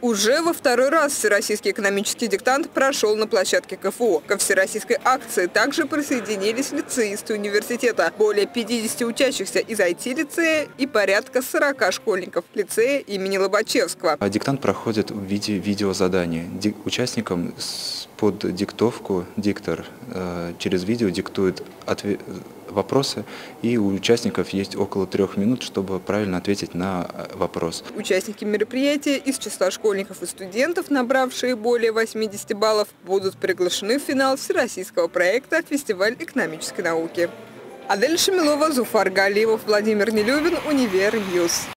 Уже во второй раз Всероссийский экономический диктант прошел на площадке КФУ. Ко всероссийской акции также присоединились лицеисты университета. Более 50 учащихся из IT-лицея и порядка 40 школьников лицея имени Лобачевского. А диктант проходит в виде видеозадания. Участникам под диктовку диктор э, через видео диктует вопросы, и у участников есть около трех минут, чтобы правильно ответить на э, вопрос. Участники мероприятия из числа школьников и студентов, набравшие более 80 баллов, будут приглашены в финал всероссийского проекта «Фестиваль экономической науки». Адель Шамилова, Зуфар Галиев, Владимир Нелюбин, Univer News.